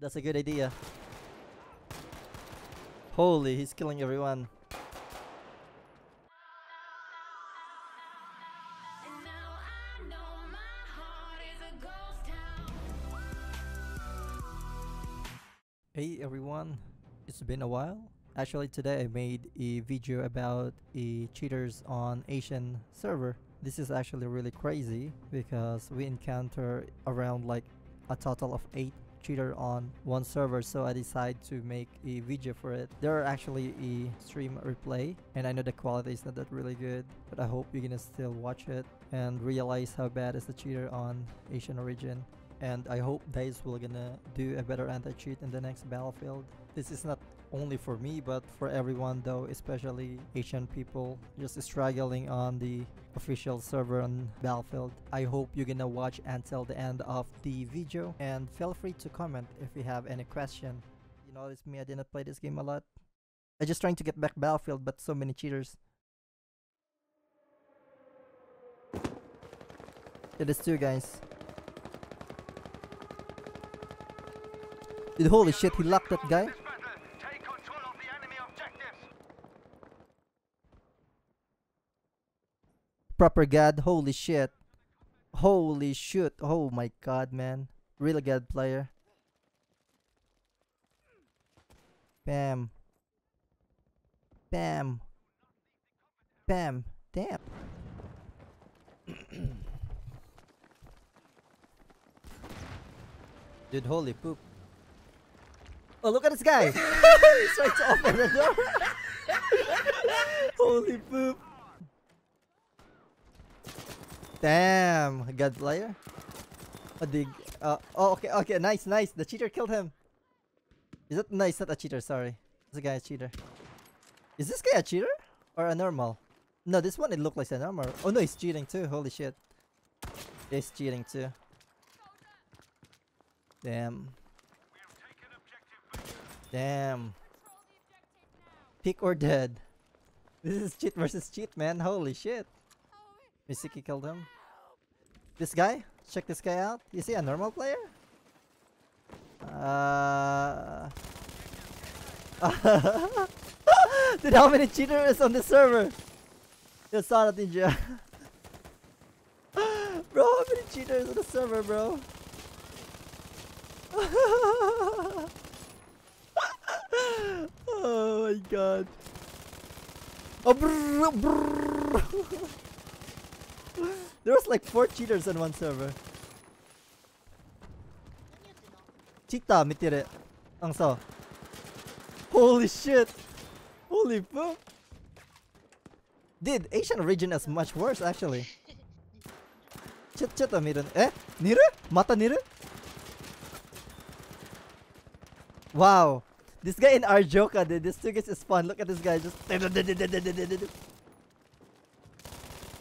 That's a good idea. Holy, he's killing everyone. Hey everyone, it's been a while. Actually today I made a video about a cheaters on Asian server. This is actually really crazy because we encounter around like a total of 8 cheater on one server so I decided to make a video for it. There are actually a stream replay and I know the quality is not that really good but I hope you're gonna still watch it and realize how bad is the cheater on Asian origin and I hope guys will gonna do a better anti-cheat in the next battlefield. This is not only for me but for everyone though especially Asian people just struggling on the official server on Battlefield. I hope you're gonna watch until the end of the video and feel free to comment if you have any question. You notice me I didn't play this game a lot. I just trying to get back Battlefield but so many cheaters. It is two guys. Dude, holy shit, he locked that guy. Proper god, holy shit. Holy shit, oh my god, man. Really good player. Bam. Bam. Bam. Damn. Dude, holy poop. Oh, look at this guy! He's trying to open the door! holy poop! Damn, a god player. A dig. Uh, oh, okay, okay, nice, nice. The cheater killed him. Is that nice? Not a cheater. Sorry, this guy a cheater. Is this guy a cheater or a normal? No, this one it looked like a normal. Oh no, he's cheating too. Holy shit, he's cheating too. Damn, damn. Pick or dead. This is cheat versus cheat, man. Holy shit. Misiki killed him. This guy? Check this guy out. Is he a normal player? Uh. Dude, how many cheaters on the server? Yo, Sonic Ninja. bro, how many cheaters on the server, bro? oh my god. Oh, brrr, brrr. There was like four cheaters on one server. Cheetah, mitire. Ang so. Holy shit. Holy fuck. Dude, Asian region is much worse actually. Chat miren. Eh? Niru? Mata niru? Wow. This guy in Arjoka, dude. This two guys is fun. Look at this guy just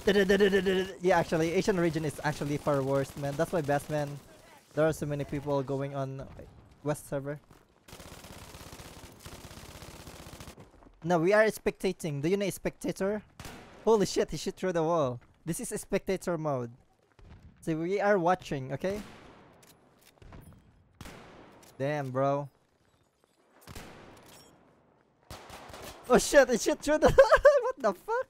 yeah, actually, Asian region is actually far worse, man. That's why best, man. There are so many people going on West server. No, we are spectating. Do you know spectator? Holy shit, he shit through the wall. This is spectator mode. So we are watching, okay? Damn, bro. Oh shit, it shit through the... what the fuck?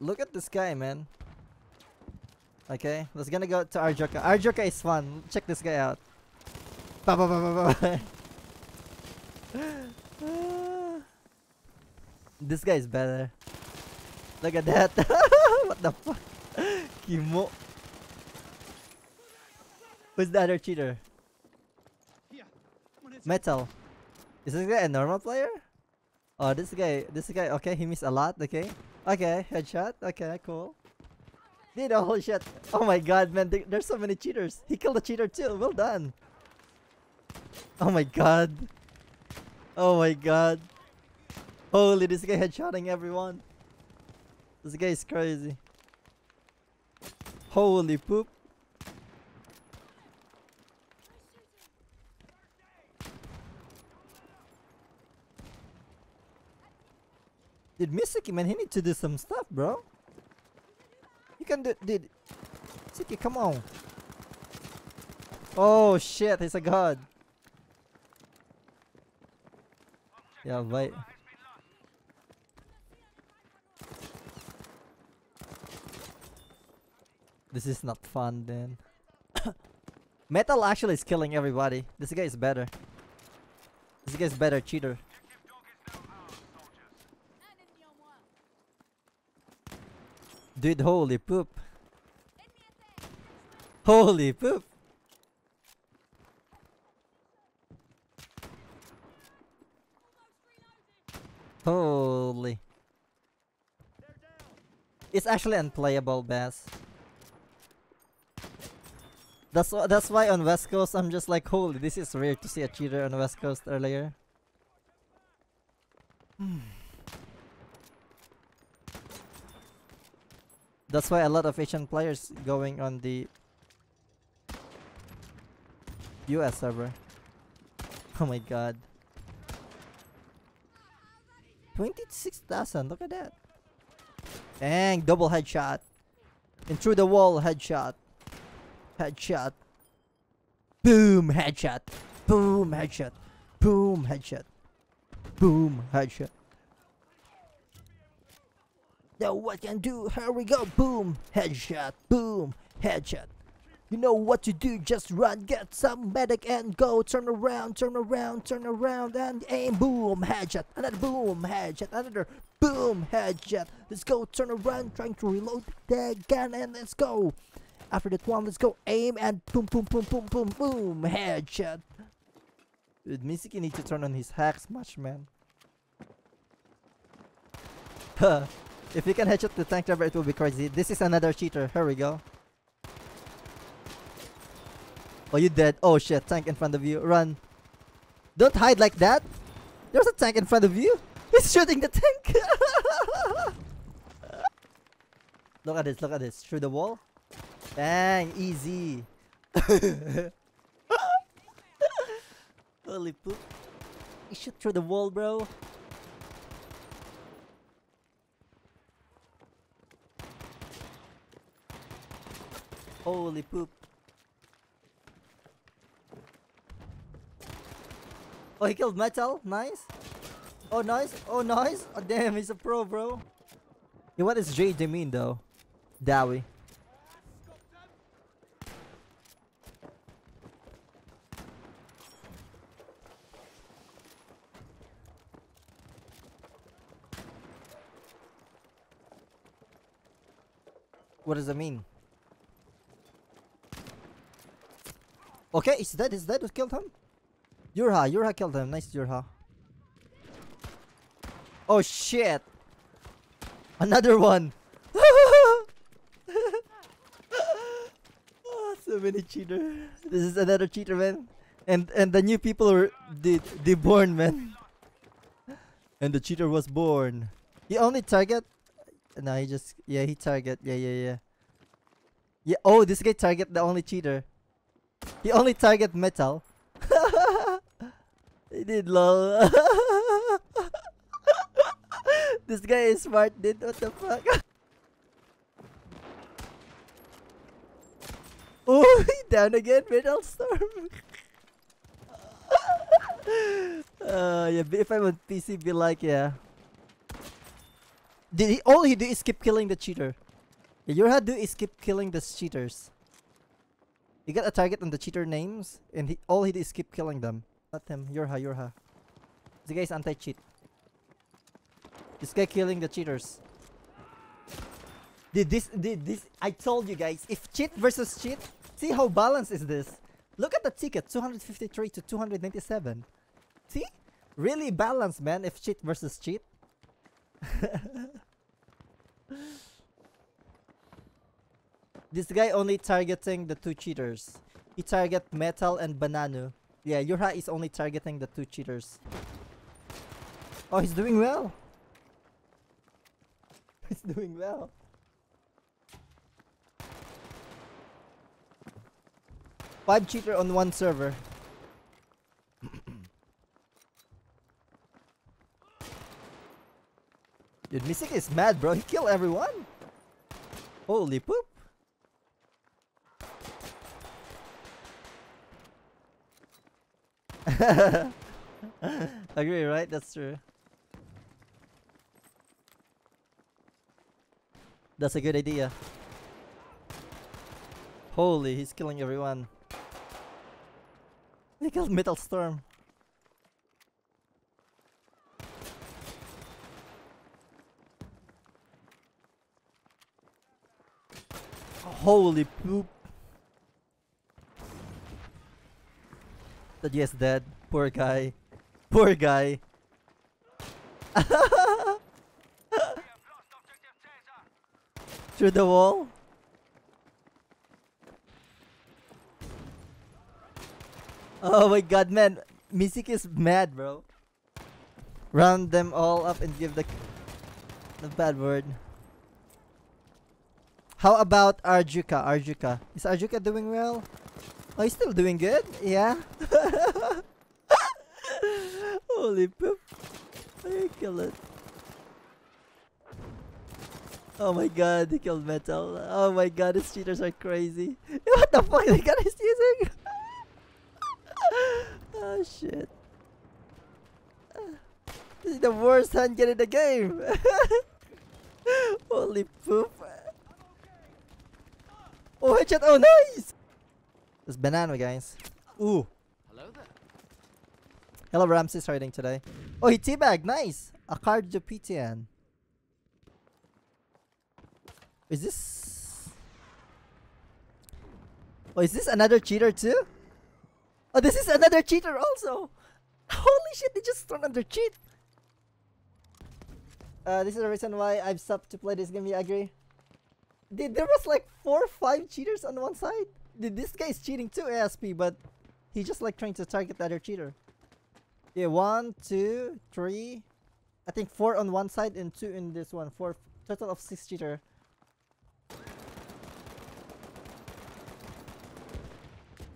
Look at this guy, man. Okay, let's gonna go to Arjoka. Arjoka is fun. Check this guy out. Ba ba ba ba ba. this guy is better. Look at that. what the fuck? Kimo. Who's the other cheater? Metal. Is this guy a normal player? Oh, this guy, this guy, okay, he missed a lot, okay. Okay, headshot, okay, cool. Dude, oh, holy shit. Oh my god, man, there- there's so many cheaters. He killed a cheater too, well done. Oh my god. Oh my god. Holy, this guy headshotting everyone. This guy is crazy. Holy poop. Did Mizuki, man, he need to do some stuff, bro. You can do, dude. Siki, come on. Oh shit, he's a god. Yeah, wait. This is not fun, then. Metal actually is killing everybody. This guy is better. This guy is better cheater. Dude, holy poop. Holy poop. Holy. It's actually unplayable, Bass. That's that's why on West Coast I'm just like, holy, this is rare to see a cheater on the West Coast earlier. That's why a lot of Asian players going on the US server. Oh my god. 26,000, look at that. Dang, double headshot. And through the wall, headshot. Headshot. Boom, headshot. Boom, headshot. Boom, headshot. Boom, headshot. Now what can do? Here we go. Boom, headshot. Boom, headshot. You know what to do, just run, get some medic and go. Turn around, turn around, turn around and aim. Boom, headshot. Another boom, headshot. Another boom, headshot. Let's go, turn around, trying to reload the gun and let's go. After that one, let's go aim and boom, boom, boom, boom, boom, boom, headshot. Dude, Misiki needs to turn on his hacks smash, man. If you can headshot the tank driver, it will be crazy. This is another cheater. Here we go. Oh, you dead. Oh shit, tank in front of you. Run. Don't hide like that. There's a tank in front of you. He's shooting the tank. look at this, look at this. Through the wall. Bang, easy. Holy poop. You shoot through the wall, bro. Holy poop. Oh, he killed Metal. Nice. Oh, nice. Oh, nice. Oh, damn, he's a pro, bro. Yeah, what does JJ mean, though? Dowie. What does that mean? Okay, is that is that what killed him? Yurha, Yurha killed him. Nice Yurha. Oh shit! Another one! oh, so many cheater. This is another cheater, man. And and the new people were the the born, man. And the cheater was born. He only target. No, he just yeah he target yeah yeah yeah. Yeah. Oh, this guy target the only cheater. He only target metal. he did lol. this guy is smart, dude. What the fuck? oh, down again, Metal Storm. uh, yeah, if I'm on PC, be like, yeah. Did he? All he do is keep killing the cheater. Your do is keep killing the cheaters. You got a target on the cheater names, and he, all he did is keep killing them. Not him. Yorha, Yorha. This guy's anti-cheat. This guy killing the cheaters. Did this? Did this? I told you guys. If cheat versus cheat, see how balanced is this? Look at the ticket, 253 to 297. See? Really balanced, man. If cheat versus cheat. this guy only targeting the two cheaters. He target Metal and Bananu. Yeah, Yura is only targeting the two cheaters. Oh, he's doing well. he's doing well. Five cheater on one server. Dude, Mystic is mad, bro. He killed everyone. Holy poop. Agree, right? That's true. That's a good idea. Holy, he's killing everyone. He killed Metal Storm. Holy poop. That yes dead. Poor guy. Poor guy. Through the wall. Oh my god, man. Misik is mad, bro. Round them all up and give the the bad word. How about Arjuka? Arjuka. Is Arjuka doing well? Oh, you still doing good? Yeah. Holy poop. I kill it. Oh my god, he killed metal. Oh my god, these cheaters are crazy. What the fuck the gun is using? oh shit. This is the worst handgun in the game. Holy poop. Oh headshot, oh nice! It's banana guys. Ooh. Hello there. Hello Ramses hiding today. Oh he teabag, nice! A card Jupitian. Is this Oh is this another cheater too? Oh this is another cheater also! Holy shit, they just thrown another cheat! Uh, this is the reason why I've stopped to play this game, you agree? Dude, there was like four or five cheaters on one side. This guy is cheating too, ASP, but he just like trying to target the other cheater. Yeah, one, two, three. I think four on one side and two in this one. Four total of six cheater.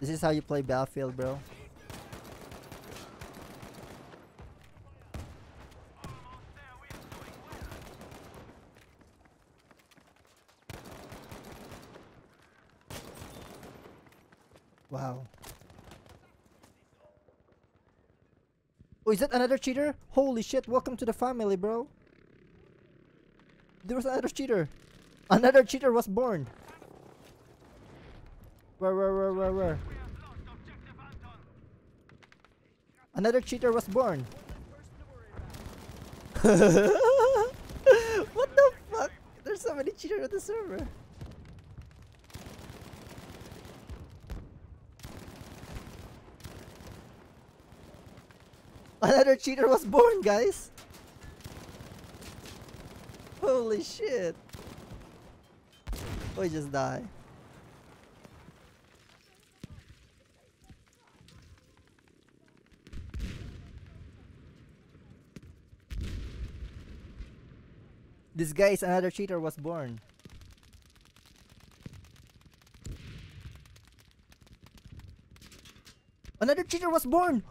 This is how you play Battlefield, bro. Wow. Oh, is that another cheater? Holy shit, welcome to the family, bro. There was another cheater. Another cheater was born. Where, where, where, where, where? Another cheater was born. what the fuck? There's so many cheaters on the server. Another cheater was born, guys. Holy shit. We just die. This guy is another cheater was born. Another cheater was born!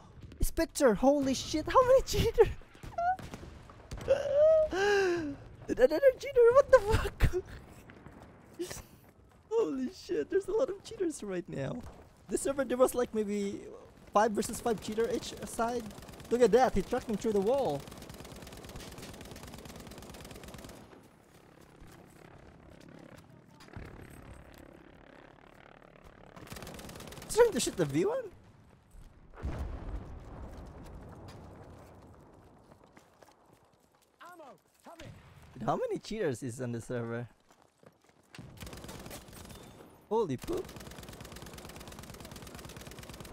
Spectre, holy shit, how many cheaters? another cheater, what the fuck? holy shit, there's a lot of cheaters right now. This server there was like maybe 5 versus 5 cheater each side. Look at that, he tracked me through the wall. Trying to shoot the V1? Ammo! Coming! Dude, How many cheaters is on the server? Holy poop.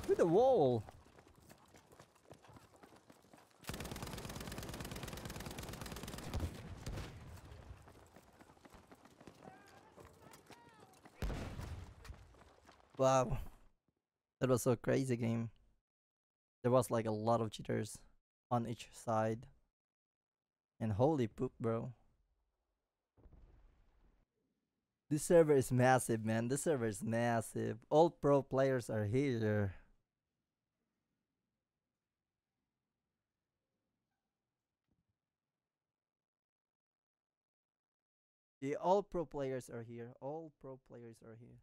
Through the wall. Wow. That was so crazy game. There was like a lot of cheaters on each side. And holy poop, bro. This server is massive, man. This server is massive. All pro players are here. Yeah, all pro players are here. All pro players are here.